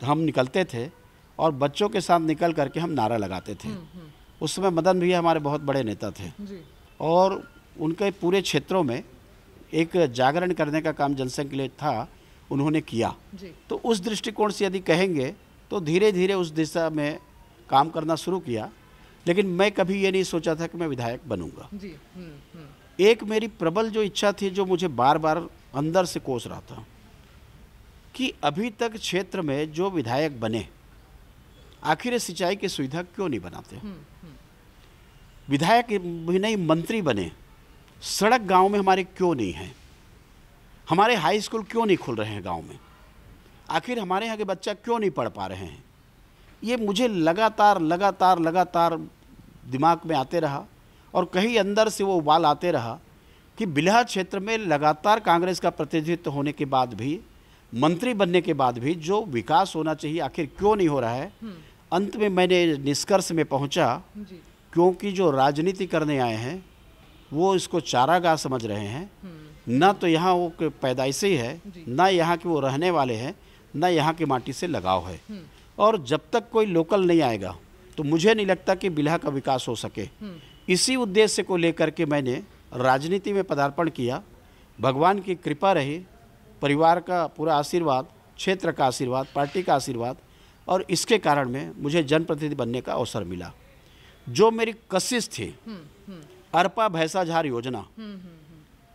हम निकलते थे और बच्चों के साथ निकल करके हम नारा लगाते थे। उस समय मदन भैया हमारे बहुत बड़े नेता थे। और उनके पूरे क्षेत्रों में एक जागरण करने का काम जनसंघ के लिए था उन्होंने किया। जी। तो उस दृष्टिकोण से यदि कहेंगे तो धीरे धीरे उस दिशा में काम करना शुरू किया। लेकिन मैं कभी ये नहीं सोचा था कि मैं विधायक बनूँगा। जी हम्म हम्म। एक मेरी प्रबल जो इच्छा थी जो मुझे बार बार अंदर से कोस रहा था कि अभी तक क्षेत्र में जो विधायक बने आखिर सिंचाई की सुविधा क्यों नहीं बनाते? विधायक भी नहीं मंत्री बने। सड़क गाँव में हमारे क्यों नहीं है? हमारे हाई स्कूल क्यों नहीं खुल रहे हैं गाँव में? आखिर हमारे यहाँ के बच्चा क्यों नहीं पढ़ पा रहे हैं? ये मुझे लगातार लगातार लगातार दिमाग में आते रहा और कहीं अंदर से वो उबाल आते रहा कि बिल्हा क्षेत्र में लगातार कांग्रेस का प्रतिनिधित्व होने के बाद भी मंत्री बनने के बाद भी जो विकास होना चाहिए आखिर क्यों नहीं हो रहा है? अंत में मैंने निष्कर्ष में पहुँचा जी। क्योंकि जो राजनीति करने आए हैं वो इसको चारागाह समझ रहे हैं। ना तो यहाँ वो पैदाइशी है ना यहाँ के वो रहने वाले हैं ना यहाँ की माटी से लगाव है। और जब तक कोई लोकल नहीं आएगा तो मुझे नहीं लगता कि बिल्हा का विकास हो सके। इसी उद्देश्य को लेकर के मैंने राजनीति में पदार्पण किया। भगवान की कृपा रही परिवार का पूरा आशीर्वाद क्षेत्र का आशीर्वाद पार्टी का आशीर्वाद और इसके कारण में मुझे जनप्रतिनिधि बनने का अवसर मिला। जो मेरी कशिश थी अरपा भैंसा झार योजना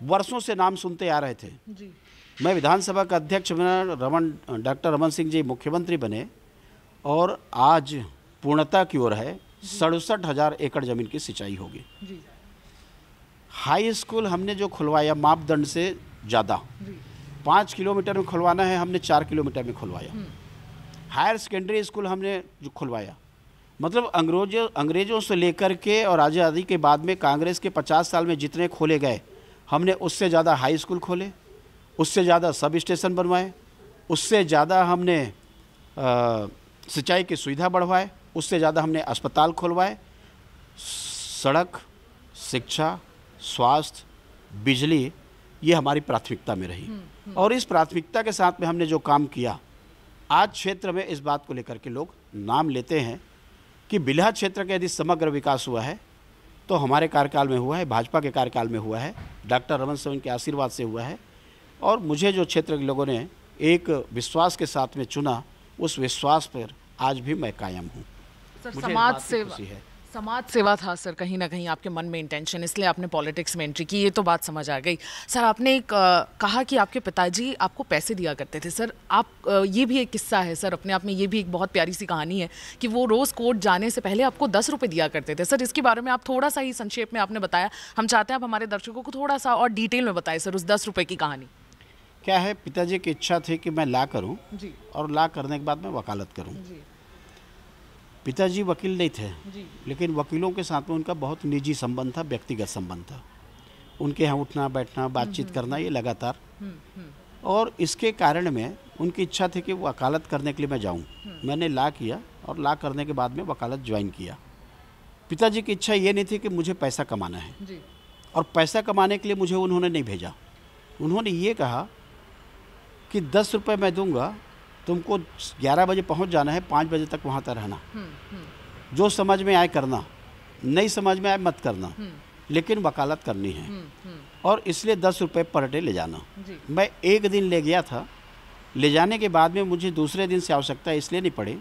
वर्षों से नाम सुनते आ रहे थे। जी। मैं विधानसभा का अध्यक्ष बना रमन डॉक्टर रमन सिंह जी मुख्यमंत्री बने और आज पूर्णता की ओर है सड़सठ हज़ार एकड़ ज़मीन की सिंचाई होगी। हाई स्कूल हमने जो खुलवाया मापदंड से ज़्यादा पाँच किलोमीटर में खुलवाना है हमने चार किलोमीटर में खुलवाया। हायर सेकेंडरी स्कूल हमने जो खुलवाया मतलब अंग्रेज़ों अंग्रेज़ों से लेकर के और आज़ादी के बाद में कांग्रेस के पचास साल में जितने खोले गए हमने उससे ज़्यादा हाई स्कूल खोले उससे ज़्यादा सब स्टेशन बनवाए उससे ज़्यादा हमने सिंचाई की सुविधा बढ़वाए उससे ज़्यादा हमने अस्पताल खुलवाए सड़क शिक्षा स्वास्थ्य बिजली ये हमारी प्राथमिकता में रही। और इस प्राथमिकता के साथ में हमने जो काम किया आज क्षेत्र में इस बात को लेकर के लोग नाम लेते हैं कि बिल्हा क्षेत्र का यदि समग्र विकास हुआ है तो हमारे कार्यकाल में हुआ है भाजपा के कार्यकाल में हुआ है डॉक्टर रमन सिंह के आशीर्वाद से हुआ है और मुझे जो क्षेत्र के लोगों ने एक विश्वास के साथ में चुना उस विश्वास पर आज भी मैं कायम हूँ समाज सेवा है। समाज सेवा था सर कहीं ना कहीं आपके मन में इंटेंशन इसलिए आपने पॉलिटिक्स में एंट्री की ये तो बात समझ आ गई। सर आपने एक कहा कि आपके पिताजी आपको पैसे दिया करते थे। सर आप ये भी एक किस्सा है सर अपने आप में ये भी एक बहुत प्यारी सी कहानी है कि वो रोज़ कोर्ट जाने से पहले आपको दस रुपये दिया करते थे। सर इसके बारे में आप थोड़ा सा ही संक्षेप में आपने बताया। हम चाहते हैं आप हमारे दर्शकों को थोड़ा सा और डिटेल में बताएँ सर उस दस रुपये की कहानी। क्या है पिताजी की इच्छा थी कि मैं ला करूँ जी। और ला करने के बाद मैं वकालत करूँ। जी। पिताजी वकील नहीं थे जी। लेकिन वकीलों के साथ में उनका बहुत निजी संबंध था व्यक्तिगत संबंध था। उनके यहाँ उठना बैठना बातचीत करना ये लगातार। और इसके कारण में उनकी इच्छा थी कि वकालत करने के लिए मैं जाऊँ। मैंने ला किया और ला करने के बाद में वकालत ज्वाइन किया। पिताजी की इच्छा ये नहीं थी कि मुझे पैसा कमाना है। जी। और पैसा कमाने के लिए मुझे उन्होंने नहीं भेजा। उन्होंने ये कहा कि दस रुपये मैं दूँगा तुमको ग्यारह बजे पहुँच जाना है पाँच बजे तक वहाँ तक रहना। जो समझ में आए करना नहीं समझ में आए मत करना लेकिन वकालत करनी है। और इसलिए दस रुपये पर डे ले जाना। मैं एक दिन ले गया था ले जाने के बाद में मुझे दूसरे दिन से आवश्यकता इसलिए नहीं पड़ी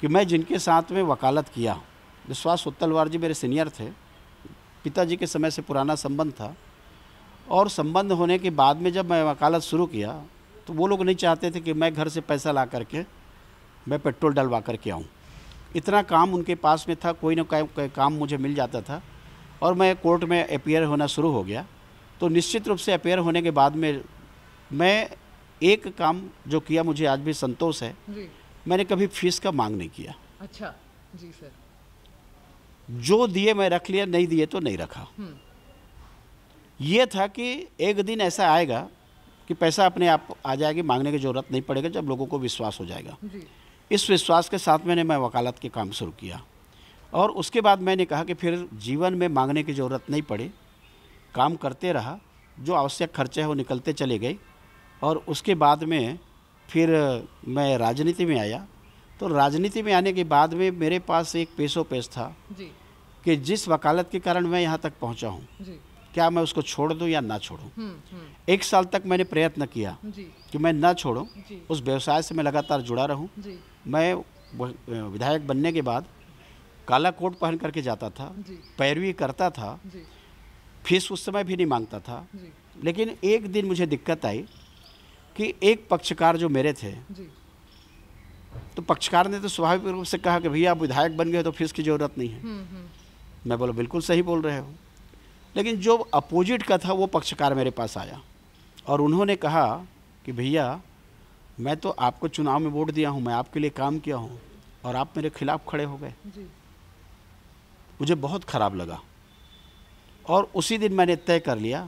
कि मैं जिनके साथ में वकालत किया विश्वास उत्तलवार जी मेरे सीनियर थे पिताजी के समय से पुराना संबंध था और संबंध होने के बाद में जब मैं वकालत शुरू किया तो वो लोग नहीं चाहते थे कि मैं घर से पैसा ला करके मैं पेट्रोल डलवा करके आऊँ। इतना काम उनके पास में था कोई ना कोई काम मुझे मिल जाता था और मैं कोर्ट में अपेयर होना शुरू हो गया। तो निश्चित रूप से अपेयर होने के बाद में मैं एक काम जो किया मुझे आज भी संतोष है। जी। मैंने कभी फ़ीस का मांग नहीं किया। अच्छा। जी सर जो दिए मैं रख लिया नहीं दिए तो नहीं रखा। ये था कि एक दिन ऐसा आएगा कि पैसा अपने आप आ जाएगी मांगने की ज़रूरत नहीं पड़ेगा जब लोगों को विश्वास हो जाएगा। जी। इस विश्वास के साथ मैंने मैं वकालत के काम शुरू किया। और उसके बाद मैंने कहा कि फिर जीवन में मांगने की ज़रूरत नहीं पड़ी। काम करते रहा जो आवश्यक खर्चे हैं वो निकलते चले गए। और उसके बाद में फिर मैं राजनीति में आया। तो राजनीति में आने के बाद में मेरे पास एक पेशो पेश था जी। कि जिस वकालत के कारण मैं यहाँ तक पहुँचा हूँ। जी। क्या मैं उसको छोड़ दूँ या ना छोड़ूँ? हम्म हम्म। एक साल तक मैंने प्रयत्न किया जी। कि मैं ना छोड़ूँ। उस व्यवसाय से मैं लगातार जुड़ा रहूँ। जी। मैं विधायक बनने के बाद काला कोट पहन करके जाता था पैरवी करता था फ़ीस उस समय भी नहीं माँगता था। लेकिन एक दिन मुझे दिक्कत आई कि एक पक्षकार जो मेरे थे तो पक्षकार ने तो स्वाभाविक रूप से कहा कि भैया आप विधायक बन गए तो फ़ीस की ज़रूरत नहीं है। हम्म। मैं बोला बिल्कुल सही बोल रहे हो। लेकिन जो अपोजिट का था वो पक्षकार मेरे पास आया और उन्होंने कहा कि भैया मैं तो आपको चुनाव में वोट दिया हूँ मैं आपके लिए काम किया हूँ और आप मेरे खिलाफ खड़े हो गए। मुझे बहुत ख़राब लगा और उसी दिन मैंने तय कर लिया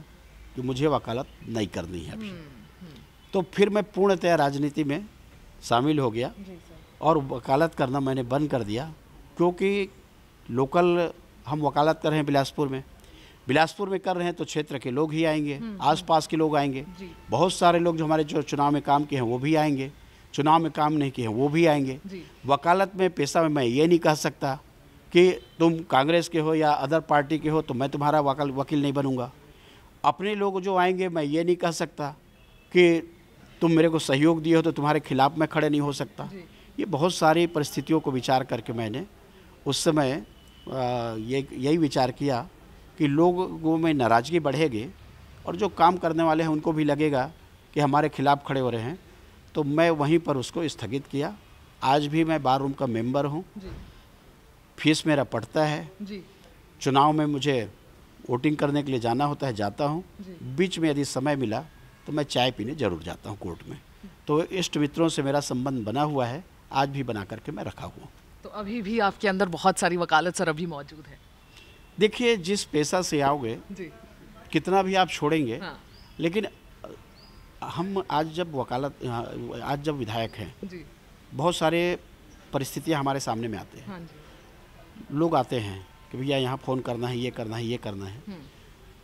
कि मुझे वकालत नहीं करनी है अभी। तो फिर मैं पूर्णतया राजनीति में शामिल हो गया और वकालत करना मैंने बंद कर दिया क्योंकि लोकल हम वकालत कर रहे हैं बिलासपुर में। बिलासपुर में कर रहे हैं तो क्षेत्र के लोग ही आएँगे हम्म, आसपास के लोग आएँगे। बहुत सारे लोग जो हमारे जो चुनाव में काम किए हैं वो भी आएँगे। चुनाव में काम नहीं किए हैं वो भी आएँगे। वकालत में पेशा में मैं ये नहीं कह सकता कि तुम कांग्रेस के हो या अदर पार्टी के हो तो मैं तुम्हारा वकाल वकील नहीं बनूँगा। अपने लोग जो आएँगे मैं ये नहीं कह सकता कि तुम मेरे को सहयोग दिए हो तो तुम्हारे खिलाफ मैं खड़े नहीं हो सकता। ये बहुत सारी परिस्थितियों को विचार करके मैंने उस समय ये यही विचार किया कि लोगों में नाराज़गी बढ़ेगी और जो काम करने वाले हैं उनको भी लगेगा कि हमारे खिलाफ खड़े हो रहे हैं। तो मैं वहीं पर उसको स्थगित किया। आज भी मैं बार रूम का मेंबर हूँ। जी। फ़ीस मेरा पड़ता है। जी। चुनाव में मुझे वोटिंग करने के लिए जाना होता है जाता हूँ। बीच में यदि समय मिला तो मैं चाय पीने ज़रूर जाता हूँ कोर्ट में। तो इष्ट मित्रों से मेरा संबंध बना हुआ है। आज भी बना करके मैं रखा हुआ तो अभी भी आपके अंदर बहुत सारी वकालत सर अभी मौजूद है। देखिए जिस पेशा से आओगे जी। कितना भी आप छोड़ेंगे हाँ। लेकिन हम आज जब वकालत आज जब विधायक हैं बहुत सारे परिस्थितियाँ हमारे सामने में आते हैं। हाँ जी। लोग आते हैं कि भैया यहाँ फ़ोन करना है ये करना है ये करना है। हम्म,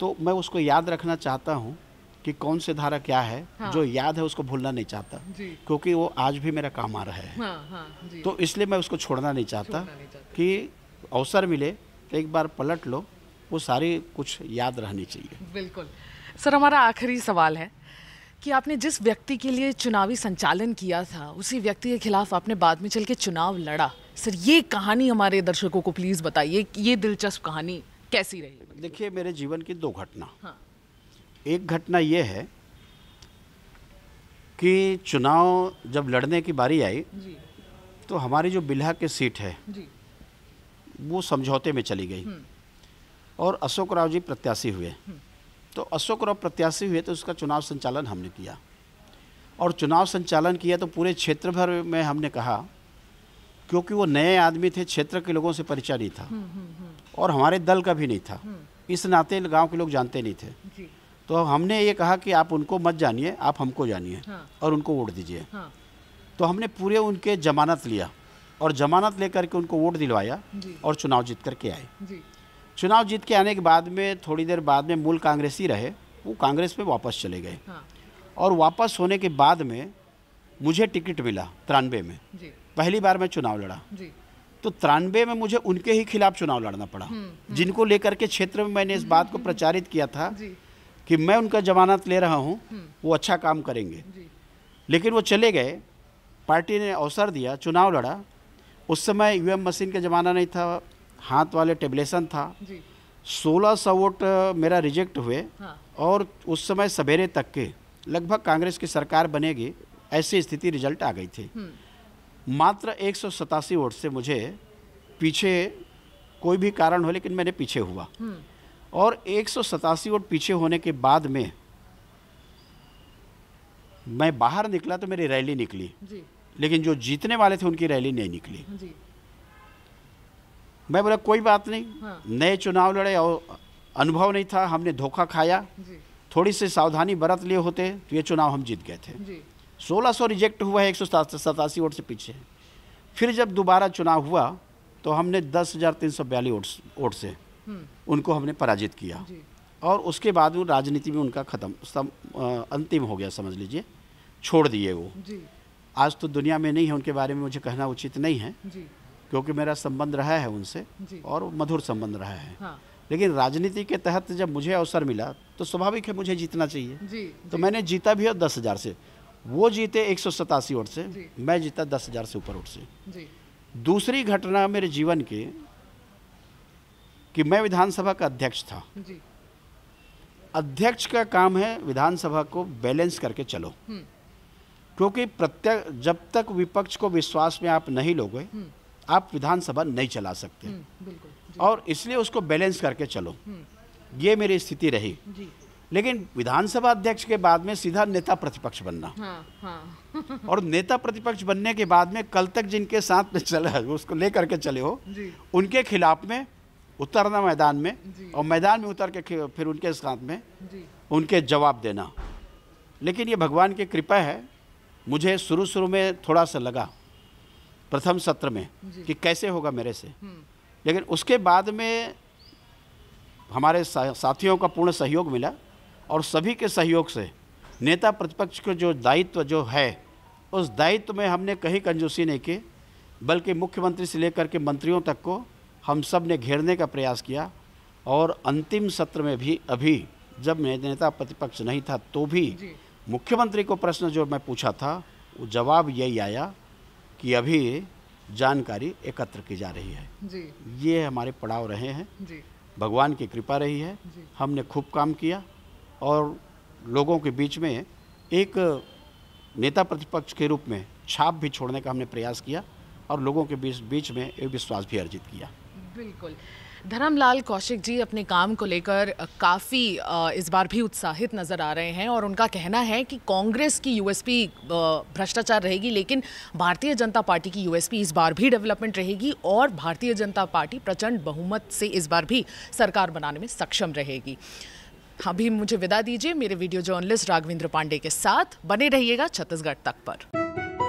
तो मैं उसको याद रखना चाहता हूँ कि कौन से धारा क्या है हाँ। जो याद है उसको भूलना नहीं चाहता क्योंकि वो आज भी मेरा काम आ रहा है। हाँ हाँ जी। तो इसलिए मैं उसको छोड़ना नहीं चाहता छोड़ना नहीं चाहते। कि अवसर मिले एक बार पलट लो वो सारी कुछ याद रहनी चाहिए। बिल्कुल। सर हमारा आखिरी सवाल है कि आपने जिस व्यक्ति के लिए चुनावी संचालन किया था उसी व्यक्ति के खिलाफ आपने बाद में चल के चुनाव लड़ा। सर ये कहानी हमारे दर्शकों को प्लीज़ बताइए ये दिलचस्प कहानी कैसी रही? देखिए मेरे जीवन की दो घटना। हाँ। एक घटना ये है कि चुनाव जब लड़ने की बारी आई जी। तो हमारी जो बिल्हा की सीट है जी। वो समझौते में चली गई। और अशोक राव जी प्रत्याशी हुए। तो अशोक राव प्रत्याशी हुए तो उसका चुनाव संचालन हमने किया। और चुनाव संचालन किया तो पूरे क्षेत्र भर में हमने कहा क्योंकि वो नए आदमी थे क्षेत्र के लोगों से परिचय नहीं था। और हमारे दल का भी नहीं था। इस नाते गाँव के लोग जानते नहीं थे। जी। तो हमने ये कहा कि आप उनको मत जानिए आप हमको जानिए हाँ। और उनको वोट दीजिए। हाँ। तो हमने पूरे उनके जमानत लिया। और जमानत लेकर के उनको वोट दिलवाया और चुनाव जीत करके आए। चुनाव जीत के आने के बाद में थोड़ी देर बाद में मूल कांग्रेसी रहे वो कांग्रेस में वापस चले गए। हाँ। और वापस होने के बाद में मुझे टिकट मिला तिरानवे में। जी। पहली बार मैं चुनाव लड़ा। जी। तो तिरानवे में मुझे उनके ही खिलाफ चुनाव लड़ना पड़ा। जिनको लेकर के क्षेत्र में मैंने इस बात को प्रचारित किया था जी। कि मैं उनका जमानत ले रहा हूँ वो अच्छा काम करेंगे। जी। लेकिन वो चले गए पार्टी ने अवसर दिया चुनाव लड़ा उस समय यूएम मशीन का ज़माना नहीं था हाथ वाले टेबलेशन था। सोलह सौ वोट मेरा रिजेक्ट हुए हाँ। और उस समय सवेरे तक के लगभग कांग्रेस की सरकार बनेगी ऐसी स्थिति रिज़ल्ट आ गई थी। मात्र एक सौ सतासी वोट से मुझे पीछे कोई भी कारण हो लेकिन मैंने पीछे हुआ। और एक सौ सतासी वोट पीछे होने के बाद में मैं बाहर निकला तो मेरी रैली निकली। जी। लेकिन जो जीतने वाले थे उनकी रैली नहीं निकली। जी। मैं बोला कोई बात नहीं। हाँ। नए चुनाव लड़े और अनुभव नहीं था हमने धोखा खाया। जी। थोड़ी सी सावधानी बरत लिए होते तो ये चुनाव हम जीत गए थे। सोलह सौ रिजेक्ट हुआ है एक सौ सतासी वोट से पीछे। फिर जब दोबारा चुनाव हुआ तो हमने दस हज़ार तीन सौ बयालीस वोट वोट से उनको हमने पराजित किया। और उसके बाद वो राजनीति में उनका ख़त्म अंतिम हो गया समझ लीजिए। छोड़ दिए वो। जी। आज तो दुनिया में नहीं है उनके बारे में मुझे कहना उचित नहीं है। जी। क्योंकि मेरा संबंध रहा है उनसे और मधुर संबंध रहा है। हाँ। लेकिन राजनीति के तहत जब मुझे अवसर मिला तो स्वाभाविक है मुझे जीतना चाहिए। जी तो मैंने जीता भी और दस हज़ार से। वो जीते एक सौ सतासी वोट से जी। मैं जीता दस हज़ार से ऊपर वोट से। जी। दूसरी घटना मेरे जीवन की कि मैं विधानसभा का अध्यक्ष था। जी। अध्यक्ष का काम है विधानसभा को बैलेंस करके चलो। हम्म। क्योंकि प्रत्येक जब तक विपक्ष को विश्वास में आप नहीं लोगे आप विधानसभा नहीं चला सकते। हम्म, और इसलिए उसको बैलेंस करके चलो। ये मेरी स्थिति रही। जी। लेकिन विधानसभा अध्यक्ष के बाद में सीधा नेता प्रतिपक्ष बनना। हाँ हाँ। और नेता प्रतिपक्ष बनने के बाद में कल तक जिनके साथ में चले उसको लेकर के चले हो जी। उनके खिलाफ में उतरना मैदान में और मैदान में उतर के फिर उनके साथ में जी। उनके जवाब देना। लेकिन ये भगवान की कृपा है मुझे शुरू शुरू में थोड़ा सा लगा प्रथम सत्र में कि कैसे होगा मेरे से। हम्म। लेकिन उसके बाद में हमारे सा, साथियों का पूर्ण सहयोग मिला और सभी के सहयोग से नेता प्रतिपक्ष का जो दायित्व जो है उस दायित्व में हमने कहीं कंजूसी नहीं की बल्कि मुख्यमंत्री से लेकर के मंत्रियों तक को हम सबने घेरने का प्रयास किया और अंतिम सत्र में भी अभी जब मैं नेता प्रतिपक्ष नहीं था तो भी मुख्यमंत्री को प्रश्न जो मैं पूछा था वो जवाब यही आया कि अभी जानकारी एकत्र की जा रही है। जी। ये हमारे पड़ाव रहे हैं। जी। भगवान की कृपा रही है। हमने खूब काम किया और लोगों के बीच में एक नेता प्रतिपक्ष के रूप में छाप भी छोड़ने का हमने प्रयास किया और लोगों के बीच बीच में एक विश्वास भी अर्जित किया। बिल्कुल। धर्मलाल कौशिक जी अपने काम को लेकर काफ़ी इस बार भी उत्साहित नज़र आ रहे हैं और उनका कहना है कि कांग्रेस की यूएसपी भ्रष्टाचार रहेगी, लेकिन भारतीय जनता पार्टी की यूएसपी इस बार भी डेवलपमेंट रहेगी और भारतीय जनता पार्टी प्रचंड बहुमत से इस बार भी सरकार बनाने में सक्षम रहेगी। अभी मुझे विदा दीजिए। मेरे वीडियो जर्नलिस्ट राघवेंद्र पांडे के साथ बने रहिएगा छत्तीसगढ़ तक पर।